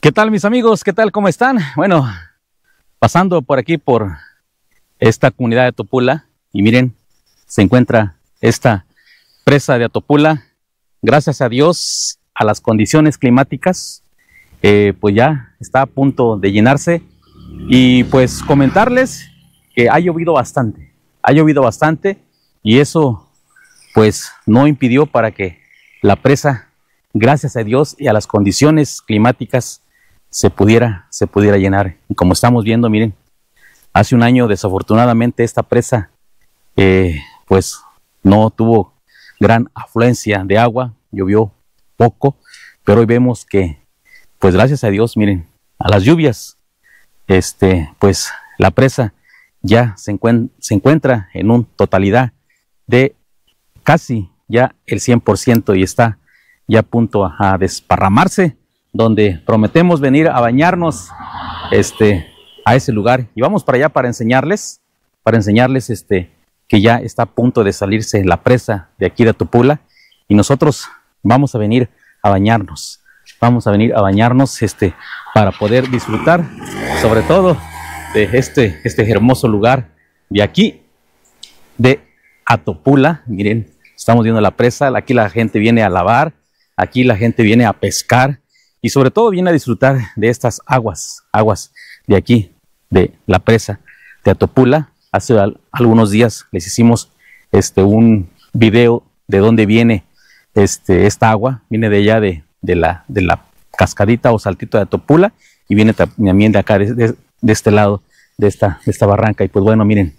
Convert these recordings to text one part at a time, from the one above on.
¿Qué tal mis amigos? ¿Qué tal? ¿Cómo están? Bueno, pasando por aquí por esta comunidad de Atopula y miren, se encuentra esta presa de Atopula. Gracias a Dios, a las condiciones climáticas, eh, pues ya está a punto de llenarse y pues comentarles que ha llovido bastante, ha llovido bastante y eso pues no impidió para que la presa, gracias a Dios y a las condiciones climáticas, se pudiera, se pudiera llenar. Como estamos viendo, miren, hace un año desafortunadamente esta presa eh, pues no tuvo gran afluencia de agua, llovió poco, pero hoy vemos que pues gracias a Dios, miren, a las lluvias, este, pues la presa ya se, se encuentra en una totalidad de casi ya el 100% y está ya a punto a desparramarse donde prometemos venir a bañarnos este, a ese lugar. Y vamos para allá para enseñarles, para enseñarles este, que ya está a punto de salirse la presa de aquí de Tupula y nosotros vamos a venir a bañarnos. Vamos a venir a bañarnos este, para poder disfrutar sobre todo de este, este hermoso lugar de aquí, de Atopula. Miren, estamos viendo la presa, aquí la gente viene a lavar, aquí la gente viene a pescar, y sobre todo viene a disfrutar de estas aguas, aguas de aquí, de la presa de Atopula. Hace algunos días les hicimos este, un video de dónde viene este, esta agua, viene de allá de, de, la, de la cascadita o saltito de Atopula y viene también de acá, de, este lado de esta, de esta barranca. Y pues bueno, miren,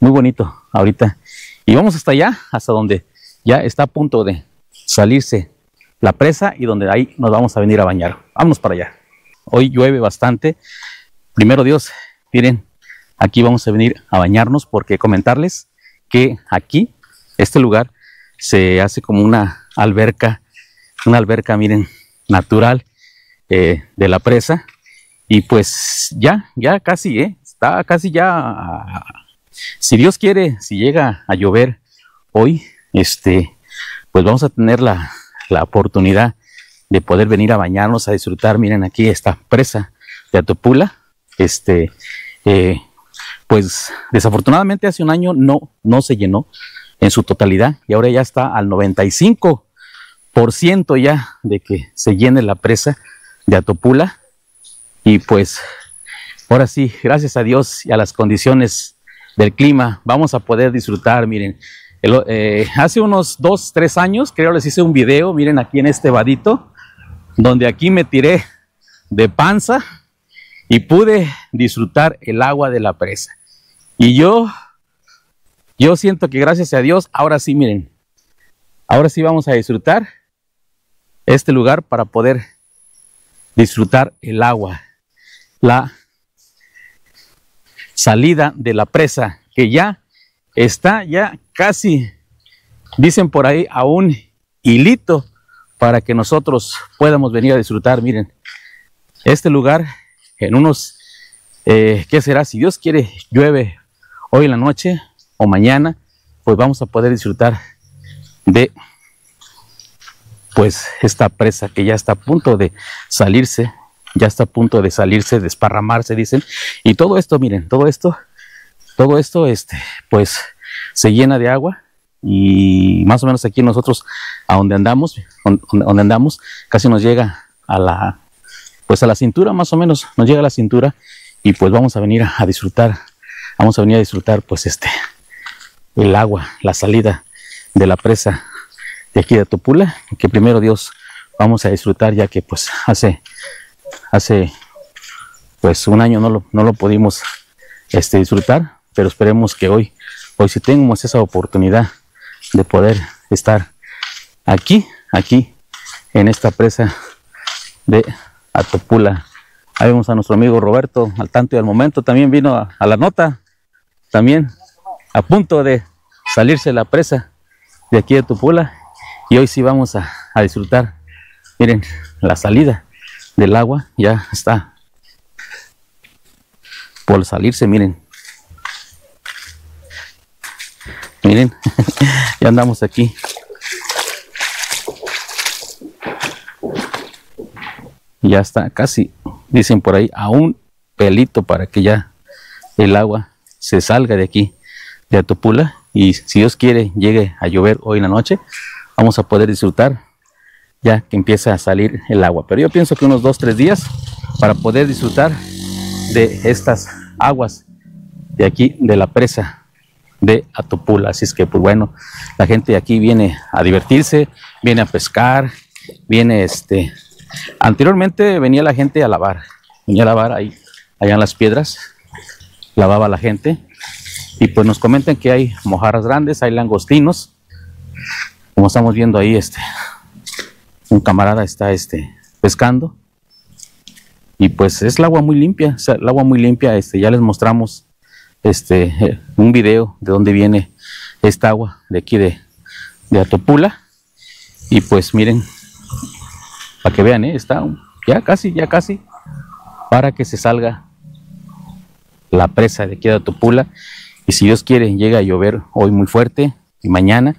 muy bonito ahorita. Y vamos hasta allá, hasta donde ya está a punto de salirse la presa y donde ahí nos vamos a venir a bañar. Vamos para allá. Hoy llueve bastante. Primero Dios, miren, aquí vamos a venir a bañarnos porque comentarles que aquí, este lugar, se hace como una alberca, una alberca, miren, natural eh, de la presa. Y pues ya, ya casi, ¿eh? Está casi ya, si Dios quiere, si llega a llover hoy, este, pues vamos a tener la, la oportunidad de poder venir a bañarnos, a disfrutar. Miren aquí esta presa de Atopula. Este, eh, pues desafortunadamente hace un año no, no se llenó en su totalidad y ahora ya está al 95% ya de que se llene la presa de Atopula. Y pues ahora sí, gracias a Dios y a las condiciones del clima, vamos a poder disfrutar, miren, eh, hace unos dos, tres años, creo les hice un video, miren aquí en este vadito, donde aquí me tiré de panza y pude disfrutar el agua de la presa. Y yo, yo siento que gracias a Dios, ahora sí, miren, ahora sí vamos a disfrutar este lugar para poder disfrutar el agua, la salida de la presa que ya está ya casi, dicen por ahí, a un hilito para que nosotros podamos venir a disfrutar. Miren, este lugar en unos, eh, ¿qué será? Si Dios quiere, llueve hoy en la noche o mañana, pues vamos a poder disfrutar de pues esta presa que ya está a punto de salirse, ya está a punto de salirse, desparramarse, dicen. Y todo esto, miren, todo esto todo esto, este, pues, se llena de agua y más o menos aquí nosotros, a donde andamos, donde andamos, casi nos llega a la, pues a la cintura, más o menos, nos llega a la cintura y pues vamos a venir a, disfrutar, vamos a venir a disfrutar, pues, este, el agua, la salida de la presa de aquí de Topula, que primero Dios vamos a disfrutar ya que pues hace, hace, pues un año no lo, no lo pudimos este, disfrutar, pero esperemos que hoy, hoy sí tengamos esa oportunidad de poder estar aquí, aquí, en esta presa de Atopula. Ahí vemos a nuestro amigo Roberto al tanto y al momento, también vino a, la nota, también a punto de salirse la presa de aquí de Atopula y hoy sí vamos a, a disfrutar, miren, la salida del agua ya está por salirse, miren, Miren, ya andamos aquí. ya está casi, dicen por ahí, a un pelito para que ya el agua se salga de aquí, de Atopula, y si Dios quiere llegue a llover hoy en la noche, vamos a poder disfrutar ya que empieza a salir el agua. Pero yo pienso que unos dos, tres días para poder disfrutar de estas aguas de aquí, de la presa de Atopula. Así es que, pues bueno, la gente de aquí viene a divertirse, viene a pescar, viene este... Anteriormente venía la gente a lavar, venía a lavar ahí, allá en las piedras, lavaba la gente, y pues nos comentan que hay mojarras grandes, hay langostinos, como estamos viendo ahí, este, un camarada está este, pescando, y pues es el agua muy limpia, el agua muy limpia, este, ya les mostramos este, un video de dónde viene esta agua de aquí de, de Atopula, y pues miren, para que vean, ¿eh? está ya casi, ya casi, para que se salga la presa de aquí de Atopula y si Dios quiere, llega a llover hoy muy fuerte y mañana,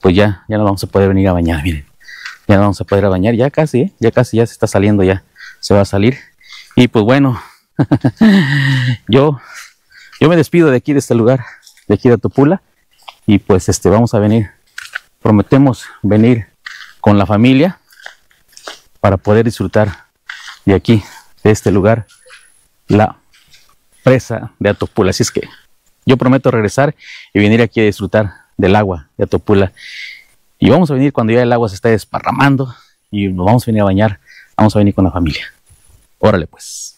pues ya, ya nos vamos a poder venir a bañar, miren. Ya nos vamos a poder a bañar, ya casi, ¿eh? ya casi, ya se está saliendo, ya se va a salir. Y pues bueno, yo, yo me despido de aquí, de este lugar, de aquí de Topula, y pues este, vamos a venir, prometemos venir con la familia para poder disfrutar de aquí, de este lugar, la presa de Atopula. Así es que yo prometo regresar y venir aquí a disfrutar del agua de Atopula. Y vamos a venir cuando ya el agua se está desparramando y nos vamos a venir a bañar. Vamos a venir con la familia. Órale pues.